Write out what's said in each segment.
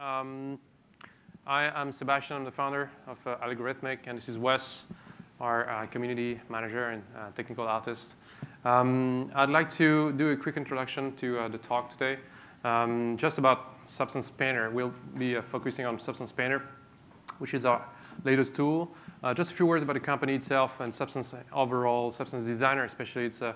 Um, I am Sebastien. I'm the founder of uh, Allegorithmic, and this is Wes, our uh, community manager and uh, technical artist. Um, I'd like to do a quick introduction to uh, the talk today, um, just about Substance Painter. We'll be uh, focusing on Substance Painter, which is our latest tool. Uh, just a few words about the company itself and Substance overall, Substance Designer especially. It's a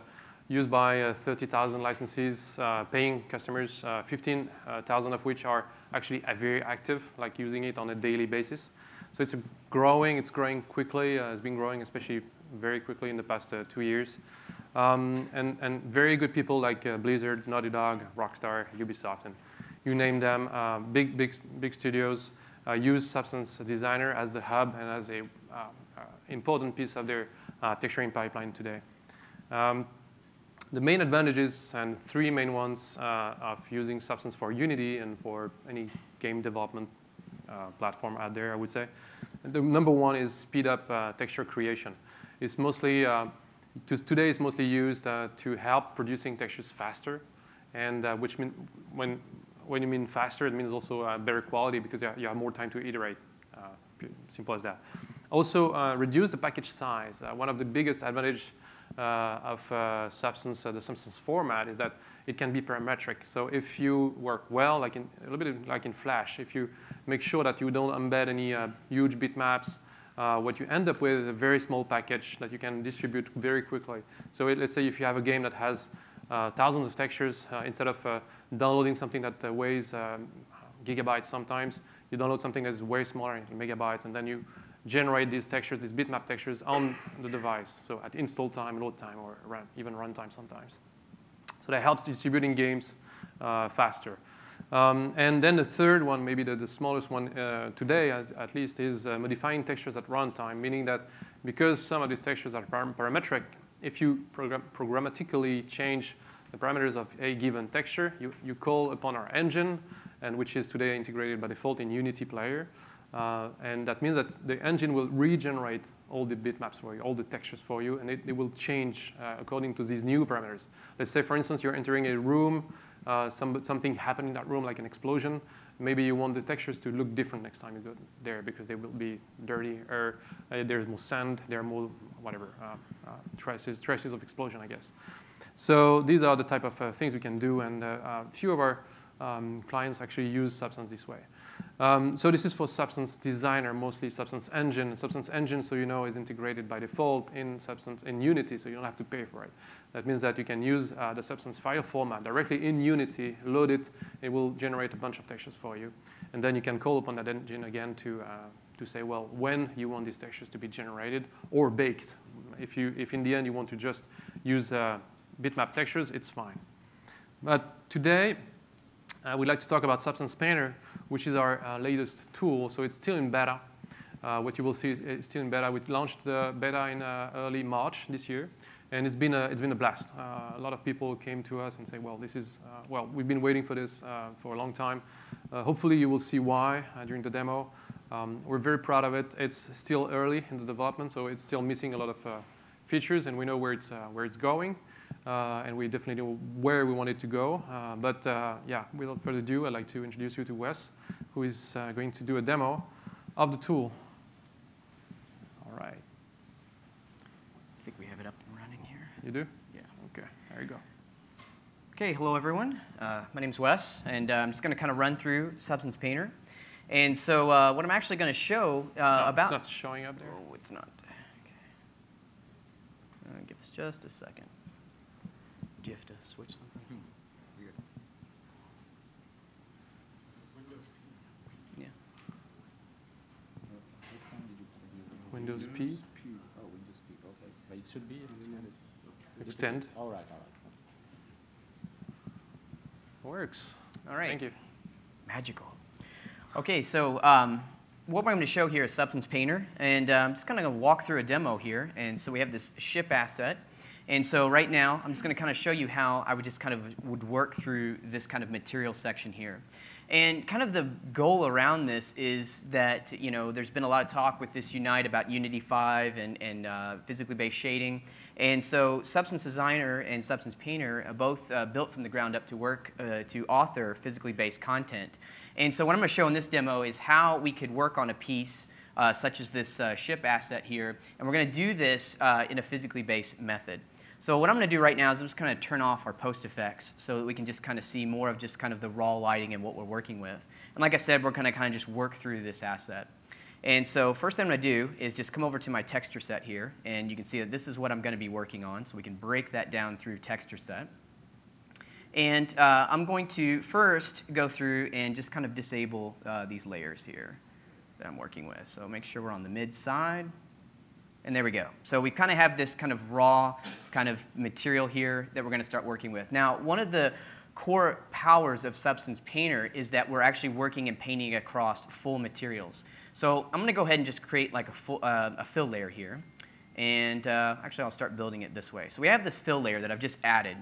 used by uh, 30,000 licensees, uh, paying customers, uh, 15,000 of which are actually very active, like using it on a daily basis. So it's growing, it's growing quickly, it's been growing especially very quickly in the past two years. Um, and, and very good people like Blizzard, Naughty Dog, Rockstar, Ubisoft, and you name them, uh, big, big, big studios uh, use Substance Designer as the hub and as a uh, important piece of their texturing pipeline today. Um, the main advantages and three main ones uh, of using Substance for Unity and for any game development uh, platform out there, I would say. The number one is speed up uh, texture creation. It's mostly, uh, today is mostly used uh, to help producing textures faster, and uh, which mean when, when you mean faster, it means also better quality because you have more time to iterate. simple as that. Also, reduce the package size. one of the biggest advantages of uh, substance, uh, the substance format is that it can be parametric. So if you work well, like in, a little bit like in Flash, if you make sure that you don't embed any huge bitmaps, uh, what you end up with is a very small package that you can distribute very quickly. So it, let's say if you have a game that has uh, thousands of textures, uh, instead of downloading something that weighs um, gigabytes sometimes, you download something that is way smaller in megabytes, and then you generate these textures, these bitmap textures on the device. So at install time, load time, or run, even runtime sometimes. So that helps distributing games uh, faster. Um, and then the third one, maybe the, the smallest one uh, today, as, at least, is uh, modifying textures at runtime, meaning that because some of these textures are parametric, if you program programmatically change the parameters of a given texture, you, you call upon our engine, and which is today integrated by default in Unity Player. Uh, and that means that the engine will regenerate all the bitmaps for you, all the textures for you, and it, it will change uh, according to these new parameters. Let's say, for instance, you're entering a room, uh, some, something happened in that room, like an explosion. Maybe you want the textures to look different next time you go there because they will be dirty, or uh, there's more sand, there are more, whatever, uh, uh, traces, traces of explosion, I guess. So these are the type of things we can do, and a few of our um, clients actually use Substance this way. Um, so this is for Substance Designer, mostly Substance Engine. Substance Engine, so you know, is integrated by default in Substance in Unity, so you don't have to pay for it. That means that you can use uh, the Substance file format directly in Unity, load it, it will generate a bunch of textures for you. And then you can call upon that engine again to, uh, to say, well, when you want these textures to be generated or baked. If, you, if in the end you want to just use uh, bitmap textures, it's fine. But today, uh, we'd like to talk about Substance Painter, which is our uh, latest tool. So it's still in beta. Uh, what you will see is still in beta. We launched the beta in uh, early March this year, and it's been a, it's been a blast. Uh, a lot of people came to us and say, well, this is, uh, well, we've been waiting for this for a long time. hopefully you will see why during the demo. Um, we're very proud of it. It's still early in the development, so it's still missing a lot of features, and we know where it's, where it's going. Uh, and we definitely know where we want it to go. Uh, but uh, yeah, without further ado, I'd like to introduce you to Wes, who is going to do a demo of the tool. All right. I think we have it up and running here. You do? Yeah. Okay, there you go. Okay, hello everyone. Uh, my name is Wes, and uh, I'm just going to kind of run through Substance Painter. And so uh, what I'm actually going to show no, about... It's not showing up there? Oh, it's not. Okay. give us just a second. Do you have to switch something? Hmm. Windows P. Yeah. Windows P? P. Oh, Windows P. Okay. But it should be extend. All right, all right. Works. All right. Thank you. Magical. Okay, so um, what I'm going to show here is Substance Painter, and I'm just kind of going to walk through a demo here. And so we have this ship asset. And so right now, I'm just going to kind of show you how I would just kind of would work through this kind of material section here. And kind of the goal around this is that, you know, there's been a lot of talk with this Unite about Unity 5 and, and uh, physically based shading. And so Substance Designer and Substance Painter both uh, built from the ground up to work uh, to author physically based content. And so what I'm going to show in this demo is how we could work on a piece uh, such as this uh, ship asset here. And we're going to do this uh, in a physically based method. So what I'm going to do right now is I'm just going to turn off our post effects so that we can just kind of see more of just kind of the raw lighting and what we're working with. And like I said, we're going to kind of just work through this asset. And so first thing I'm going to do is just come over to my texture set here, and you can see that this is what I'm going to be working on. So we can break that down through texture set. And uh, I'm going to first go through and just kind of disable uh, these layers here that I'm working with. So make sure we're on the mid side. And there we go. So we kind of have this kind of raw kind of material here that we're going to start working with. Now, one of the core powers of Substance Painter is that we're actually working and painting across full materials. So I'm going to go ahead and just create like a, full, uh, a fill layer here. And uh, actually, I'll start building it this way. So we have this fill layer that I've just added.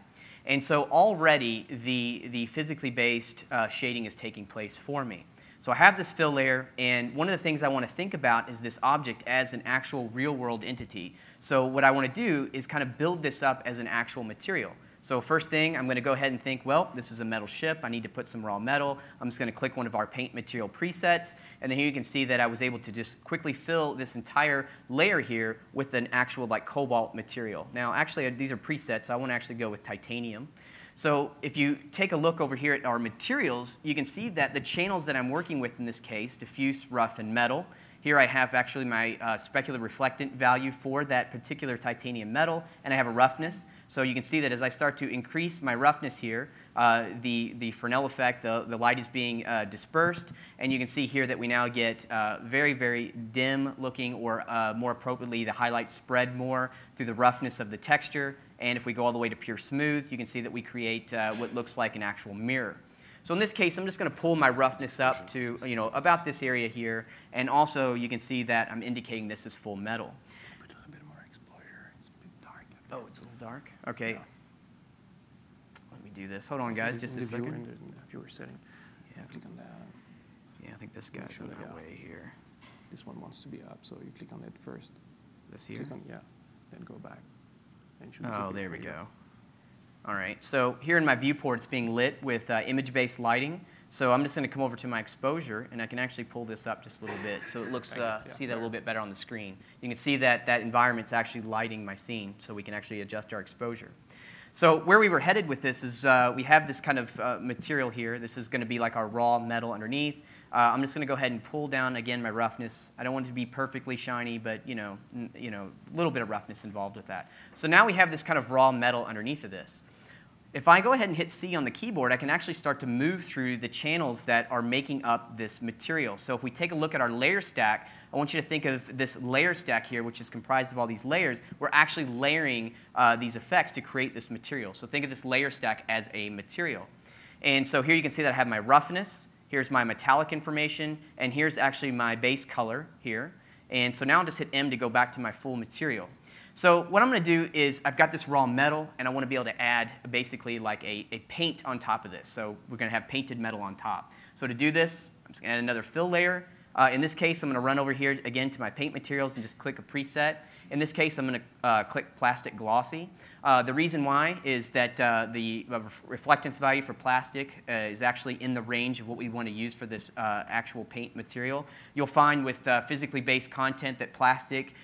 And so already the, the physically based uh, shading is taking place for me. So I have this fill layer, and one of the things I want to think about is this object as an actual real world entity. So what I want to do is kind of build this up as an actual material. So first thing, I'm going to go ahead and think, well, this is a metal ship. I need to put some raw metal. I'm just going to click one of our paint material presets. And then here you can see that I was able to just quickly fill this entire layer here with an actual like cobalt material. Now, actually, these are presets, so I want to actually go with titanium. So if you take a look over here at our materials, you can see that the channels that I'm working with in this case, diffuse, rough, and metal, here I have actually my uh, specular reflectant value for that particular titanium metal, and I have a roughness. So you can see that as I start to increase my roughness here, uh, the, the Fresnel effect, the, the light is being uh, dispersed, and you can see here that we now get uh, very, very dim looking, or uh, more appropriately, the highlights spread more through the roughness of the texture. And if we go all the way to pure smooth, you can see that we create uh, what looks like an actual mirror. So in this case, I'm just going to pull my roughness up to you know, about this area here, and also you can see that I'm indicating this is full metal. Oh, it's a little dark. Okay. Let me do this. Hold on, guys, just a viewer, second. the viewer setting. Yeah. Click on that. Yeah, I think this guy's sure in our way here. This one wants to be up, so you click on it first. This here. Click on yeah, then go back. Oh, there we go. All right. So here in my viewport, it's being lit with uh, image-based lighting. So I'm just going to come over to my exposure, and I can actually pull this up just a little bit, so it looks uh, Yeah, see that a little bit better on the screen. You can see that that environment's actually lighting my scene, so we can actually adjust our exposure. So where we were headed with this is uh, we have this kind of uh, material here. This is going to be like our raw metal underneath. Uh, I'm just going to go ahead and pull down again my roughness. I don't want it to be perfectly shiny, but you know, you know, a little bit of roughness involved with that. So now we have this kind of raw metal underneath of this. If I go ahead and hit C on the keyboard, I can actually start to move through the channels that are making up this material. So if we take a look at our layer stack, I want you to think of this layer stack here, which is comprised of all these layers. We're actually layering uh, these effects to create this material. So think of this layer stack as a material. And so here you can see that I have my roughness, here's my metallic information, and here's actually my base color here. And so now I'll just hit M to go back to my full material. So what I'm going to do is I've got this raw metal, and I want to be able to add basically like a, a paint on top of this. So we're going to have painted metal on top. So to do this, I'm just going to add another fill layer. Uh, in this case, I'm going to run over here again to my paint materials and just click a preset. In this case, I'm going to uh, click plastic glossy. Uh, the reason why is that uh, the uh, reflectance value for plastic uh, is actually in the range of what we want to use for this uh, actual paint material. You'll find with uh, physically based content that plastic,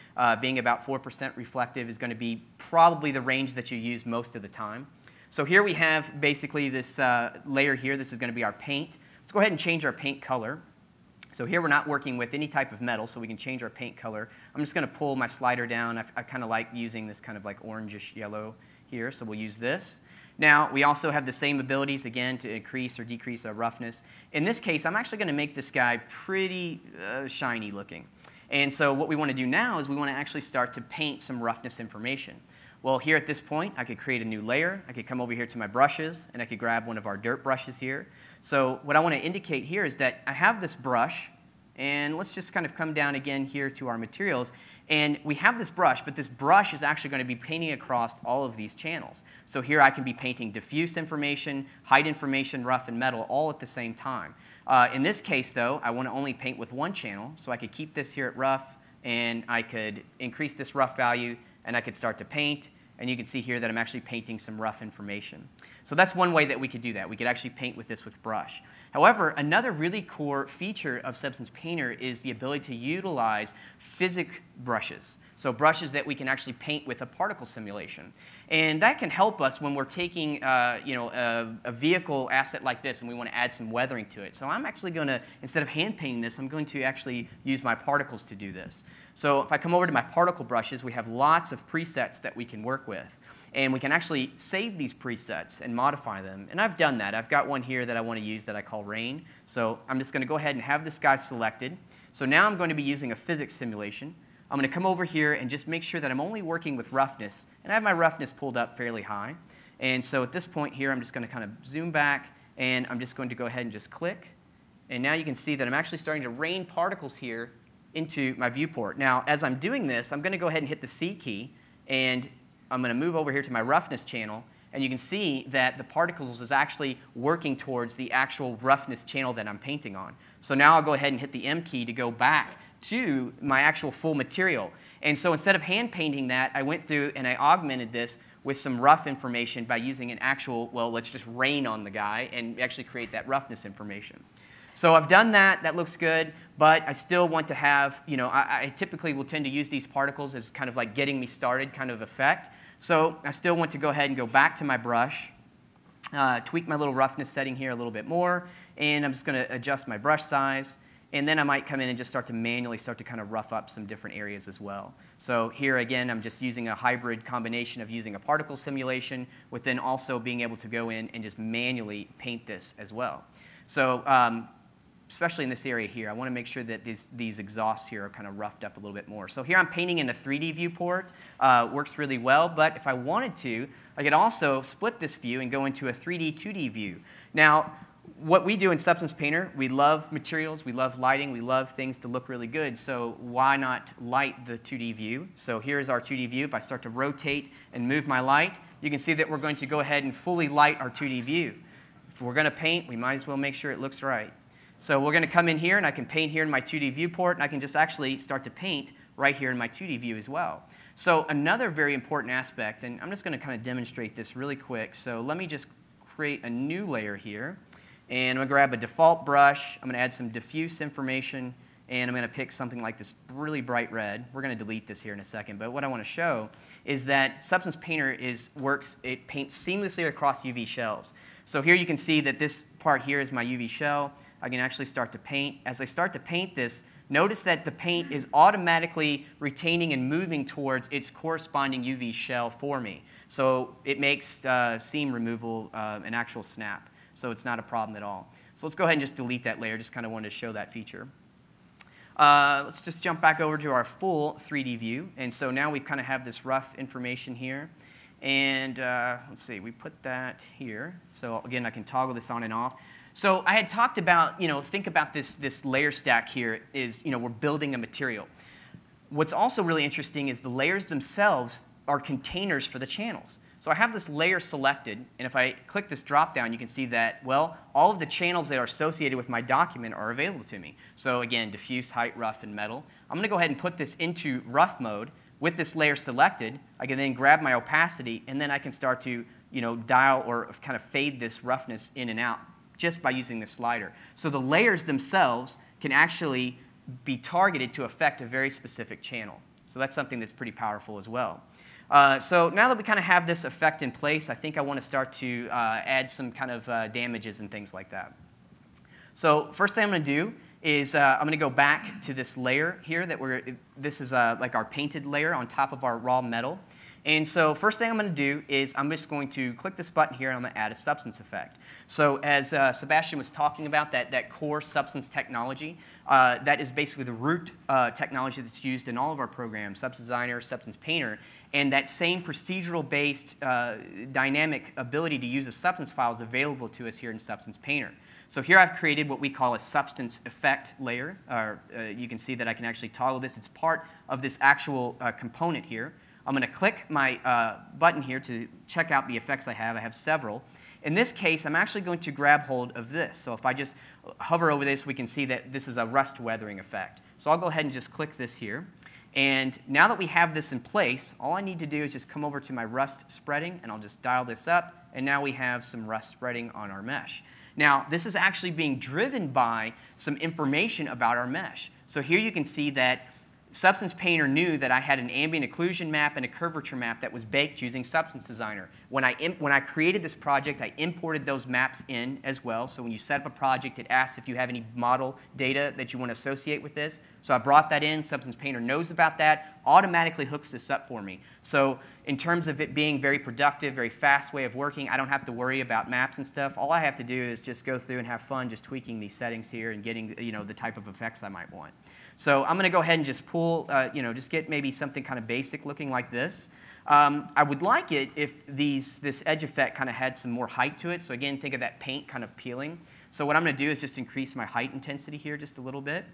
being about 4% reflective, is going to be probably the range that you use most of the time. So here we have basically this layer here. This is going to be our paint. Let's go ahead and change our paint color. So here we're not working with any type of metal, so we can change our paint color. I'm just going to pull my slider down. I, I kind of like using this kind of like orangish yellow here, so we'll use this. Now, we also have the same abilities, again, to increase or decrease our roughness. In this case, I'm actually going to make this guy pretty uh, shiny looking. And so what we want to do now is we want to actually start to paint some roughness information. Well, here at this point, I could create a new layer. I could come over here to my brushes, and I could grab one of our dirt brushes here. So what I want to indicate here is that I have this brush, and let's just kind of come down again here to our materials. And we have this brush, but this brush is actually going to be painting across all of these channels. So here I can be painting diffuse information, height information, rough, and metal all at the same time. Uh, in this case, though, I want to only paint with one channel, so I could keep this here at rough, and I could increase this rough value, and I could start to paint. And you can see here that I'm actually painting some rough information. So that's one way that we could do that. We could actually paint with this with brush. However, another really core feature of Substance Painter is the ability to utilize physic brushes. So brushes that we can actually paint with a particle simulation. And that can help us when we're taking uh, you know, a, a, vehicle asset like this and we want to add some weathering to it. So I'm actually going to, instead of hand painting this, I'm going to actually use my particles to do this. So if I come over to my particle brushes, we have lots of presets that we can work with. And we can actually save these presets and modify them. And I've done that. I've got one here that I want to use that I call rain. So I'm just going to go ahead and have this guy selected. So now I'm going to be using a physics simulation. I'm going to come over here and just make sure that I'm only working with roughness. And I have my roughness pulled up fairly high. And so at this point here, I'm just going to kind of zoom back. And I'm just going to go ahead and just click. And now you can see that I'm actually starting to rain particles here into my viewport. Now, as I'm doing this, I'm going to go ahead and hit the C key. And I'm going to move over here to my roughness channel, and you can see that the particles is actually working towards the actual roughness channel that I'm painting on. So now I'll go ahead and hit the M key to go back to my actual full material. And so instead of hand painting that, I went through and I augmented this with some rough information by using an actual, well, let's just rain on the guy and actually create that roughness information. So I've done that, that looks good, but I still want to have, you know, I, I, typically will tend to use these particles as kind of like getting me started kind of effect. So I still want to go ahead and go back to my brush, uh, tweak my little roughness setting here a little bit more, and I'm just going to adjust my brush size. And then I might come in and just start to manually start to kind of rough up some different areas as well. So here again, I'm just using a hybrid combination of using a particle simulation with then also being able to go in and just manually paint this as well. So um, especially in this area here, I want to make sure that these, these exhausts here are kind of roughed up a little bit more. So here I'm painting in a 3D viewport. Uh, works really well, but if I wanted to, I could also split this view and go into a 3D, 2D view. Now, what we do in Substance Painter, we love materials, we love lighting, we love things to look really good, so why not light the 2D view? So here's our 2D view. If I start to rotate and move my light, you can see that we're going to go ahead and fully light our 2D view. If we're going to paint, we might as well make sure it looks right. So we're going to come in here, and I can paint here in my 2D viewport, and I can just actually start to paint right here in my 2D view as well. So another very important aspect, and I'm just going to kind of demonstrate this really quick. So let me just create a new layer here. And I'm going to grab a default brush. I'm going to add some diffuse information, and I'm going to pick something like this really bright red. We're going to delete this here in a second, but what I want to show is that Substance Painter is, works, it paints seamlessly across UV shells. So here you can see that this part here is my UV shell. I can actually start to paint. As I start to paint this, notice that the paint is automatically retaining and moving towards its corresponding UV shell for me. So it makes uh, seam removal uh, an actual snap. So it's not a problem at all. So let's go ahead and just delete that layer. Just kind of wanted to show that feature. Uh, let's just jump back over to our full 3D view. And so now we kind of have this rough information here. And uh, let's see, we put that here. So again, I can toggle this on and off. So I had talked about, you know, think about this, this layer stack here is, you know, we're building a material. What's also really interesting is the layers themselves are containers for the channels. So I have this layer selected, and if I click this dropdown, you can see that, well, all of the channels that are associated with my document are available to me. So again, diffuse, height, rough, and metal. I'm going to go ahead and put this into rough mode. With this layer selected, I can then grab my opacity, and then I can start to you know, dial or kind of fade this roughness in and out just by using the slider. So the layers themselves can actually be targeted to affect a very specific channel. So that's something that's pretty powerful as well. Uh, so now that we kind of have this effect in place, I think I want to start to uh, add some kind of uh, damages and things like that. So first thing I'm going to do is uh, I'm going to go back to this layer here that we're, this is uh, like our painted layer on top of our raw metal. And so first thing I'm going to do is I'm just going to click this button here and I'm going to add a substance effect. So as uh, Sebastien was talking about, that, that core substance technology, uh, that is basically the root uh, technology that's used in all of our programs, Substance Designer, Substance Painter, and that same procedural-based uh, dynamic ability to use a substance file is available to us here in Substance Painter. So here I've created what we call a substance effect layer. Uh, you can see that I can actually toggle this. It's part of this actual uh, component here. I'm going to click my uh, button here to check out the effects I have. I have several. In this case, I'm actually going to grab hold of this. So if I just hover over this, we can see that this is a rust weathering effect. So I'll go ahead and just click this here. And now that we have this in place, all I need to do is just come over to my rust spreading, and I'll just dial this up, and now we have some rust spreading on our mesh. Now, this is actually being driven by some information about our mesh. So here you can see that Substance Painter knew that I had an ambient occlusion map and a curvature map that was baked using Substance Designer. When I, when I created this project, I imported those maps in as well. So when you set up a project, it asks if you have any model data that you want to associate with this. So I brought that in. Substance Painter knows about that, automatically hooks this up for me. So in terms of it being very productive, very fast way of working, I don't have to worry about maps and stuff. All I have to do is just go through and have fun just tweaking these settings here and getting you know, the type of effects I might want. So I'm going to go ahead and just pull, uh, you know, just get maybe something kind of basic looking like this. Um, I would like it if these, this edge effect kind of had some more height to it. So again, think of that paint kind of peeling. So what I'm going to do is just increase my height intensity here just a little bit.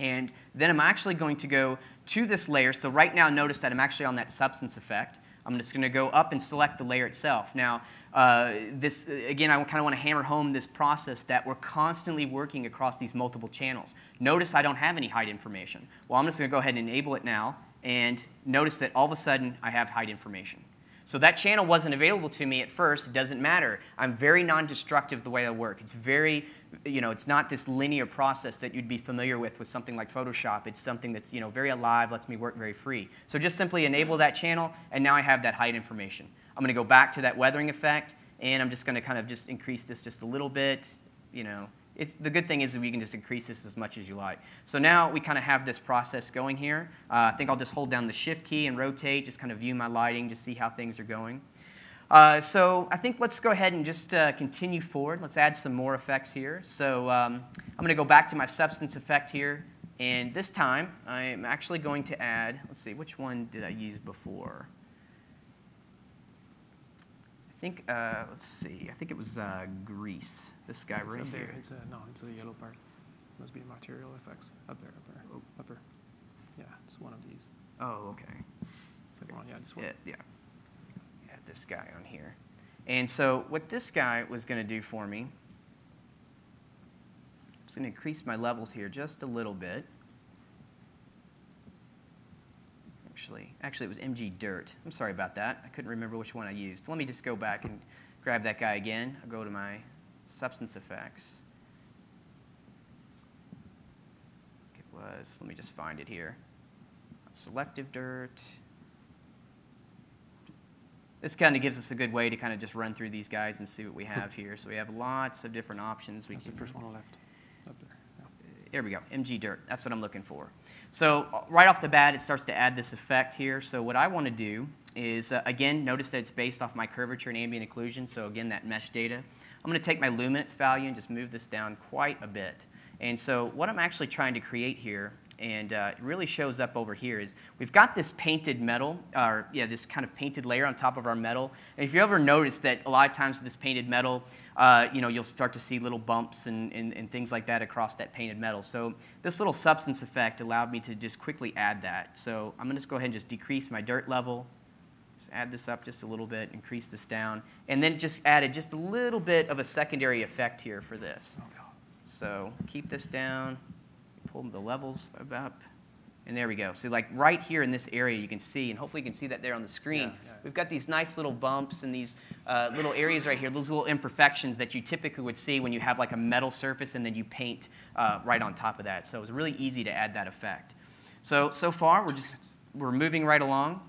And then I'm actually going to go to this layer. So right now, notice that I'm actually on that substance effect. I'm just going to go up and select the layer itself. Now, uh, this, again, I kind of want to hammer home this process that we're constantly working across these multiple channels. Notice I don't have any height information. Well, I'm just going to go ahead and enable it now, and notice that all of a sudden I have height information. So that channel wasn't available to me at first. It doesn't matter. I'm very non-destructive the way I work. It's very, you know, it's not this linear process that you'd be familiar with with something like Photoshop. It's something that's, you know, very alive, lets me work very free. So just simply enable that channel, and now I have that height information. I'm going to go back to that weathering effect, and I'm just going to kind of just increase this just a little bit, you know, it's, the good thing is we can just increase this as much as you like. So now we kind of have this process going here. Uh, I think I'll just hold down the shift key and rotate, just kind of view my lighting, just see how things are going. Uh, so I think let's go ahead and just uh, continue forward. Let's add some more effects here. So um, I'm going to go back to my substance effect here. And this time, I'm actually going to add, let's see, which one did I use before? I think, uh, let's see, I think it was uh, grease, this guy It's right up there. here. It's a, no, it's the yellow part. Must be material effects. Up there, up there, Oh. upper. Yeah, it's one of these. Oh, okay. Second one, yeah. Yeah, yeah. Yeah, this guy on here. And so what this guy was going to do for me, I'm just going to increase my levels here just a little bit. Actually, actually it was MG Dirt. I'm sorry about that. I couldn't remember which one I used. Let me just go back and grab that guy again. I'll go to my substance effects. It was, let me just find it here. Selective dirt. This kind of gives us a good way to kind of just run through these guys and see what we have here. So we have lots of different options. We That's the first one on the left. Up there. Yeah. Here we go, MG Dirt. That's what I'm looking for. So uh, right off the bat, it starts to add this effect here. So what I want to do is, uh, again, notice that it's based off my curvature and ambient occlusion. So again, that mesh data. I'm going to take my luminance value and just move this down quite a bit. And so what I'm actually trying to create here, and uh, it really shows up over here, is we've got this painted metal, or yeah, this kind of painted layer on top of our metal. And if you ever notice that a lot of times with this painted metal, uh, you know, you'll start to see little bumps and, and, and things like that across that painted metal. So this little substance effect allowed me to just quickly add that. So I'm going to just go ahead and just decrease my dirt level, just add this up just a little bit, increase this down, and then just added just a little bit of a secondary effect here for this. So keep this down, pull the levels up, and there we go. So like right here in this area, you can see, and hopefully you can see that there on the screen. Yeah, yeah. We've got these nice little bumps and these uh, little areas right here, those little imperfections that you typically would see when you have like a metal surface and then you paint uh, right on top of that. So it was really easy to add that effect. So, so far, we're just, we're moving right along.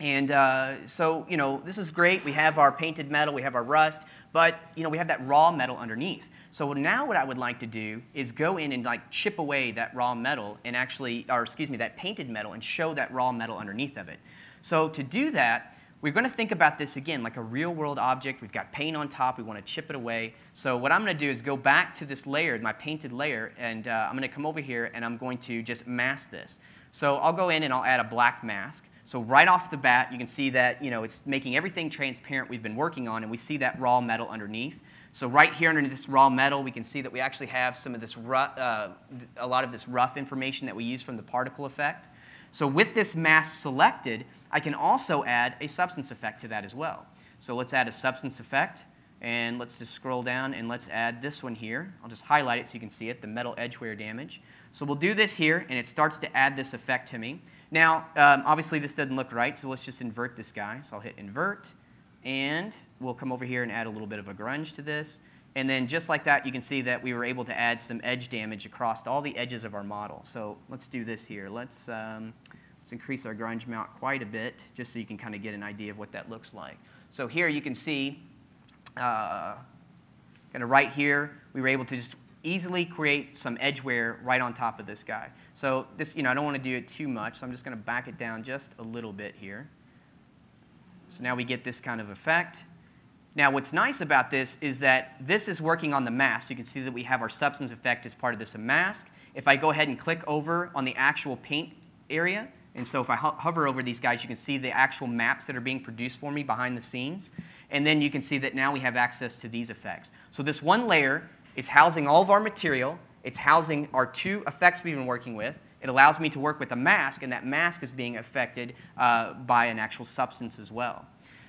And uh, so, you know, this is great. We have our painted metal, we have our rust, but, you know, we have that raw metal underneath. So now what I would like to do is go in and like chip away that raw metal and actually, or excuse me, that painted metal and show that raw metal underneath of it. So to do that, we're going to think about this again like a real world object. We've got paint on top. We want to chip it away. So what I'm going to do is go back to this layer, my painted layer, and uh, I'm going to come over here and I'm going to just mask this. So I'll go in and I'll add a black mask. So right off the bat, you can see that you know, it's making everything transparent we've been working on, and we see that raw metal underneath. So right here underneath this raw metal, we can see that we actually have some of this, rough, uh, a lot of this rough information that we use from the particle effect. So with this mass selected, I can also add a substance effect to that as well. So let's add a substance effect. And let's just scroll down and let's add this one here. I'll just highlight it so you can see it, the metal edge wear damage. So we'll do this here, and it starts to add this effect to me. Now, um, obviously this doesn't look right, so let's just invert this guy. So I'll hit invert, and we'll come over here and add a little bit of a grunge to this. And then just like that, you can see that we were able to add some edge damage across all the edges of our model. So let's do this here. Let's, um, let's increase our grunge mount quite a bit, just so you can kind of get an idea of what that looks like. So here you can see, uh, kind of right here, we were able to just easily create some edge wear right on top of this guy. So this, you know, I don't want to do it too much, so I'm just going to back it down just a little bit here. So now we get this kind of effect. Now what's nice about this is that this is working on the mask. You can see that we have our substance effect as part of this mask. If I go ahead and click over on the actual paint area, and so if I ho hover over these guys, you can see the actual maps that are being produced for me behind the scenes. And then you can see that now we have access to these effects. So this one layer is housing all of our material. It's housing our two effects we've been working with. It allows me to work with a mask, and that mask is being affected uh, by an actual substance as well.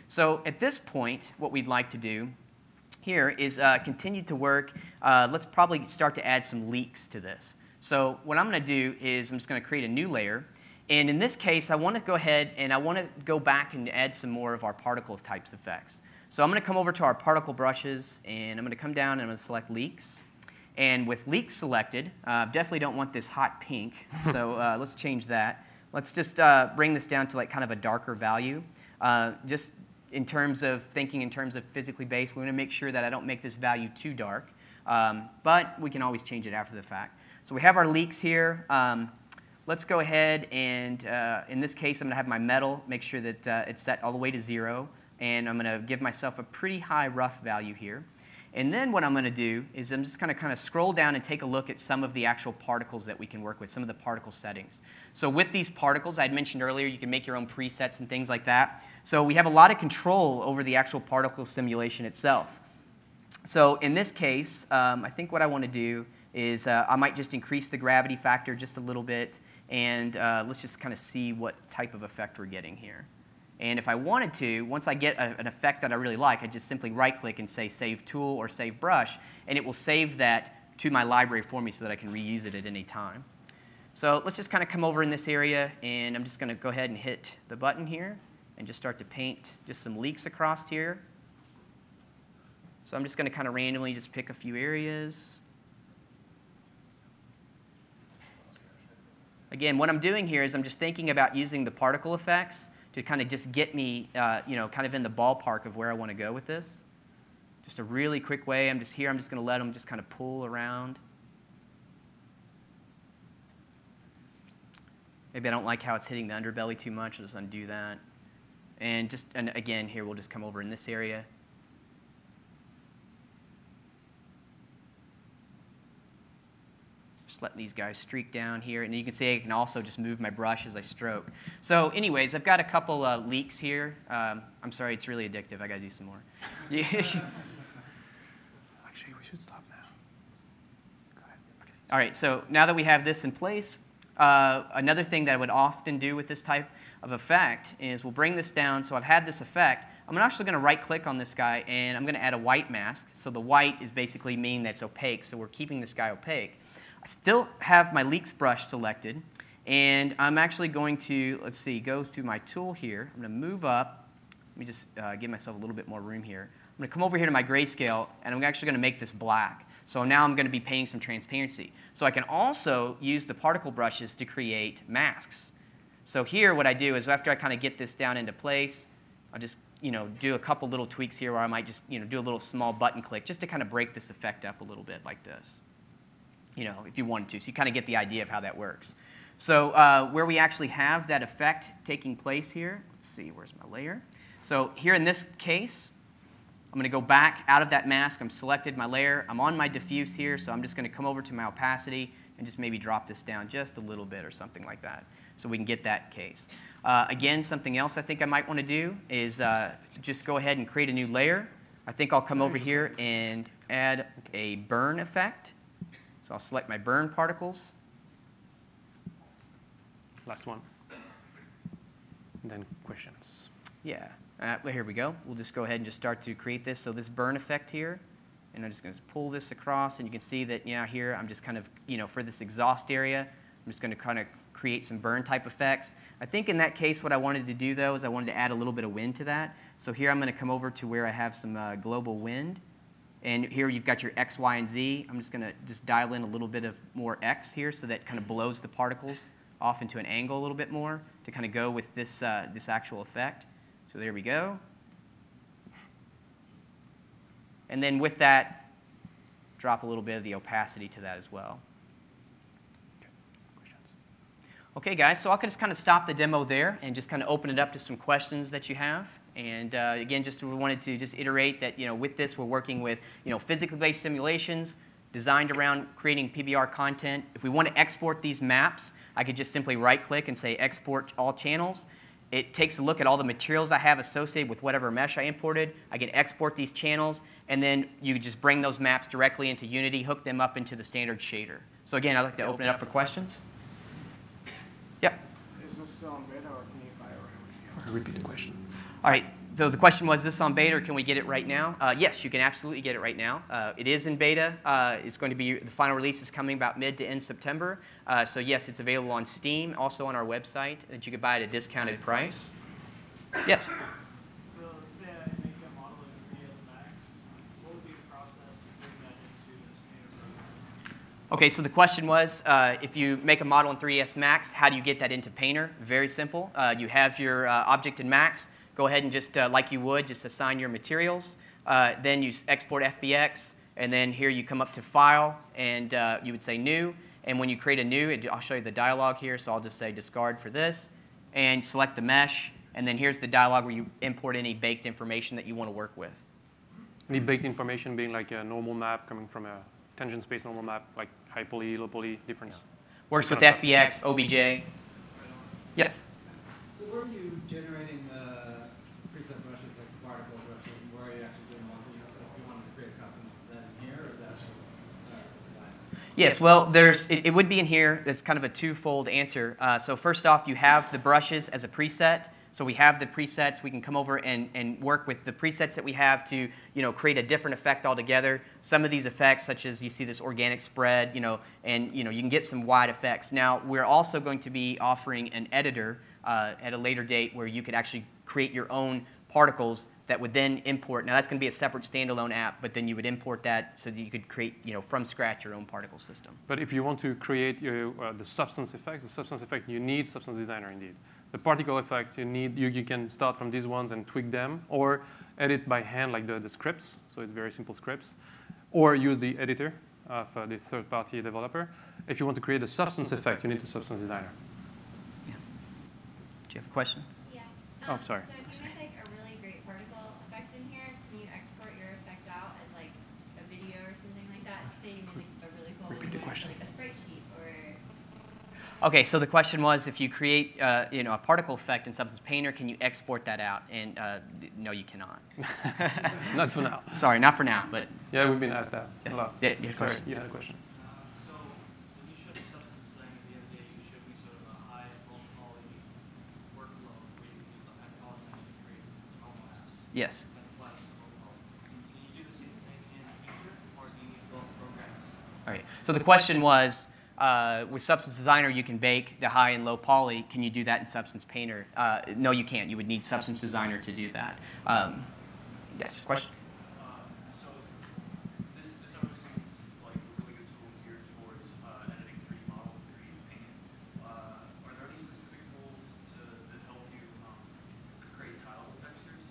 So at this point, what we'd like to do here is uh, continue to work. Uh, let's probably start to add some leaks to this. So what I'm going to do is I'm just going to create a new layer. And in this case, I want to go ahead and I want to go back and add some more of our particle types effects. So I'm going to come over to our particle brushes, and I'm going to come down and I'm going to select leaks. And with leaks selected, uh, definitely don't want this hot pink, so uh, let's change that. Let's just uh, bring this down to like kind of a darker value. Uh, just in terms of thinking in terms of physically based, we want to make sure that I don't make this value too dark. Um, but we can always change it after the fact. So we have our leaks here. Um, let's go ahead and, uh, in this case, I'm going to have my metal, make sure that uh, it's set all the way to zero. And I'm going to give myself a pretty high rough value here. And then what I'm going to do is I'm just going to kind of scroll down and take a look at some of the actual particles that we can work with, some of the particle settings. So with these particles, I had mentioned earlier, you can make your own presets and things like that. So we have a lot of control over the actual particle simulation itself. So in this case, um, I think what I want to do is uh, I might just increase the gravity factor just a little bit, and uh, let's just kind of see what type of effect we're getting here. And if I wanted to, once I get a, an effect that I really like, I just simply right-click and say Save Tool or Save Brush, and it will save that to my library for me so that I can reuse it at any time. So let's just kind of come over in this area, and I'm just going to go ahead and hit the button here and just start to paint just some leaks across here. So I'm just going to kind of randomly just pick a few areas. Again, what I'm doing here is I'm just thinking about using the particle effects to kind of just get me, uh, you know, kind of in the ballpark of where I want to go with this. Just a really quick way. I'm just here. I'm just going to let them just kind of pull around. Maybe I don't like how it's hitting the underbelly too much. I'll just undo that. And just, and again, here we'll just come over in this area. Just letting these guys streak down here. And you can see I can also just move my brush as I stroke. So anyways, I've got a couple uh, leaks here. Um, I'm sorry, it's really addictive. I got to do some more. Actually, we should stop now. Go ahead. Okay. All right, so now that we have this in place, uh, another thing that I would often do with this type of effect is we'll bring this down. So I've had this effect. I'm actually going to right click on this guy and I'm going to add a white mask. So the white is basically mean that's opaque. So we're keeping this guy opaque. I still have my leaks brush selected, and I'm actually going to, let's see, go through my tool here. I'm going to move up. Let me just uh, give myself a little bit more room here. I'm going to come over here to my grayscale, and I'm actually going to make this black. So now I'm going to be painting some transparency. So I can also use the particle brushes to create masks. So here what I do is after I kind of get this down into place, I'll just you know, do a couple little tweaks here where I might just you know, do a little small button click just to kind of break this effect up a little bit like this you know, if you wanted to. So you kind of get the idea of how that works. So uh, where we actually have that effect taking place here, let's see, where's my layer? So here in this case, I'm going to go back out of that mask. I'm selected my layer. I'm on my diffuse here, so I'm just going to come over to my opacity and just maybe drop this down just a little bit or something like that so we can get that case. Uh, again, something else I think I might want to do is uh, just go ahead and create a new layer. I think I'll come over here and add a burn effect. So I'll select my burn particles. Last one. And then questions. Yeah. Uh, well, here we go. We'll just go ahead and just start to create this. So this burn effect here, and I'm just going to pull this across, and you can see that you know, here I'm just kind of, you know, for this exhaust area, I'm just going to kind of create some burn type effects. I think in that case what I wanted to do though is I wanted to add a little bit of wind to that. So here I'm going to come over to where I have some uh, global wind. And here you've got your X, Y, and Z. I'm just going to just dial in a little bit of more X here so that kind of blows the particles off into an angle a little bit more to kind of go with this, uh, this actual effect. So there we go. And then with that, drop a little bit of the opacity to that as well. Okay, guys, so I can just kind of stop the demo there and just kind of open it up to some questions that you have. And uh, again, just wanted to just iterate that you know with this we're working with you know physically based simulations designed around creating PBR content. If we want to export these maps, I could just simply right click and say export all channels. It takes a look at all the materials I have associated with whatever mesh I imported. I can export these channels, and then you just bring those maps directly into Unity, hook them up into the standard shader. So again, I'd like to open it up for questions. This still on beta or can you buy it right Repeat the question. All right. So the question was, is this on beta or can we get it right now? Uh, yes, you can absolutely get it right now. Uh, it is in beta. Uh, it's going to be the final release is coming about mid to end September. Uh, so yes, it's available on Steam, also on our website that you could buy at a discounted price. Yes. So say I make a model in 3ds Max, what would be the process to bring that into this Painter program? Okay, so the question was, uh, if you make a model in 3ds Max, how do you get that into Painter? Very simple. Uh, you have your uh, object in Max. Go ahead and just, uh, like you would, just assign your materials. Uh, then you export FBX, and then here you come up to File, and uh, you would say New. And when you create a new, it, I'll show you the dialog here, so I'll just say Discard for this, and select the mesh. And then here's the dialog where you import any baked information that you want to work with. Any baked information being like a normal map coming from a tangent space normal map, like high poly, low poly difference. Works with Kind of FBX, OBJ. Yes. So where are you generating the preset brushes, like the particle brushes, and where are you actually doing ones that you, if you wanted to create a custom, is that in here, or is that actually, design? Yes, well, there's, it, it would be in here. It's kind of a twofold answer. Uh, so first off, you have the brushes as a preset. So we have the presets. We can come over and, and work with the presets that we have to, you know, create a different effect altogether. Some of these effects, such as you see this organic spread, you know, and you know, you can get some wide effects. Now, we're also going to be offering an editor uh, at a later date where you could actually create your own particles that would then import. Now that's going to be a separate standalone app, but then you would import that so that you could create, you know, from scratch your own particle system. But if you want to create your, uh, the substance effects, the substance effect, you need Substance Designer indeed. The particle effects, you need you, you can start from these ones and tweak them, or edit by hand like the, the scripts. So it's very simple scripts, or use the editor of uh, the third-party developer. If you want to create a substance effect, you need the Substance Designer. Do you have a question? Yeah. Oh, Um, sorry. So if you make like a really great particle effect in here, can you export your effect out as like a video or something like that? Say you made like a really cool Repeat the image, question. like a sprite sheet or Okay, so the question was, if you create, uh, you know, a particle effect in Substance Painter, can you export that out? And uh, no, you cannot. Not for now. Sorry, not for now, but Yeah, we've been asked that Yes. a lot. Yeah, you had a Sorry, question. you had a question. Uh, so when you showed the substance design the other day, you showed me sort of a high low poly workflow where you can use the high poly mesh to create normal maps yes. and apply this to low poly. Can you do the same thing in Painter, or do you need both programs? All right. So the question was, uh, with Substance Designer, you can bake the high and low poly. Can you do that in Substance Painter? Uh, no, you can't. You would need Substance Designer to do that. Um, yes. Question. Uh, So this, this obviously is like a really good tool geared towards uh, editing 3D models and 3D painting. Uh, Are there any specific tools to, that help you um, create tileable textures,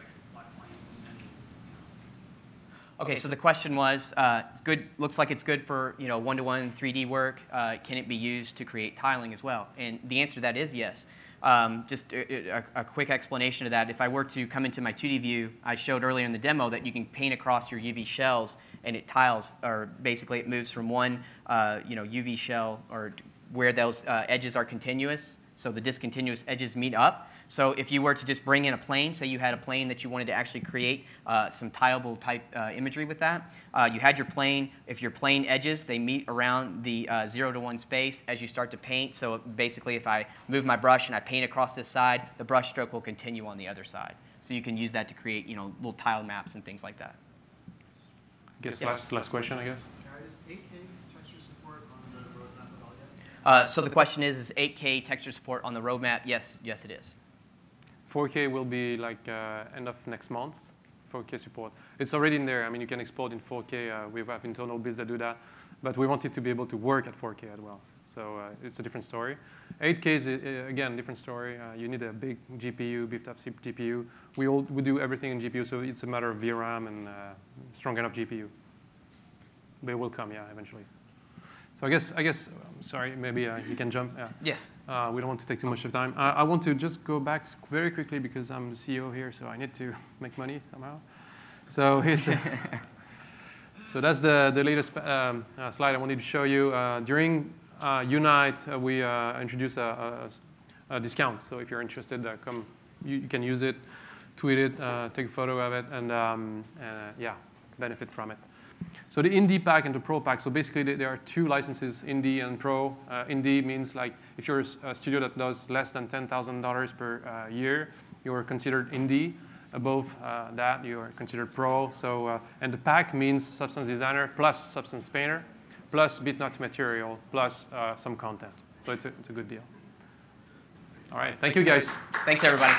like flat planes and, you know? Okay, so the question was, uh, it's good. Looks like it's good for you know one-to-one 3D work. Uh, can it be used to create tiling as well? And the answer to that is yes. Um, just a, a, a quick explanation of that. If I were to come into my 2D view, I showed earlier in the demo that you can paint across your UV shells, and it tiles, or basically it moves from one uh, you know UV shell or where those uh, edges are continuous. So the discontinuous edges meet up. So if you were to just bring in a plane, say you had a plane that you wanted to actually create uh, some tileable type uh, imagery with that, uh, you had your plane. If your plane edges, they meet around the uh, zero to one space as you start to paint. So basically, if I move my brush and I paint across this side, the brush stroke will continue on the other side. So you can use that to create you know, little tile maps and things like that. I Guess Yes. last, last question, I guess. Uh, is 8K texture support on the roadmap at all yet? Uh, so the question is, is 8K texture support on the roadmap? Yes, yes it is. 4K will be like uh, end of next month, 4K support. It's already in there. I mean, you can export in 4K. Uh, we have internal builds that do that. But we want it to be able to work at 4K as well. So uh, it's a different story. 8K is, uh, again, different story. Uh, you need a big GPU, beefed up GPU. We, all, we do everything in GPU, so it's a matter of VRAM and uh, strong enough GPU. It will come, yeah, eventually. So I guess, I guess, sorry, maybe uh, you can jump. Yeah. Yes. Uh, we don't want to take too much of time. Uh, I want to just go back very quickly because I'm the CEO here, so I need to make money somehow. So here's so that's the, the latest um, uh, slide I wanted to show you. Uh, during uh, Unite, uh, we uh, introduced a, a, a discount. So if you're interested, uh, come, you, you can use it, tweet it, uh, take a photo of it, and um, uh, yeah, benefit from it. So the Indie pack and the Pro pack. So basically, there are two licenses, Indie and Pro. Uh, Indie means like if you're a studio that does less than ten thousand dollars per uh, year, you are considered Indie. Above uh, that, you are considered Pro. So uh, and the pack means Substance Designer plus Substance Painter, plus Bitmap material plus uh, some content. So it's a, it's a good deal. All right, thank you guys. Thanks, everybody.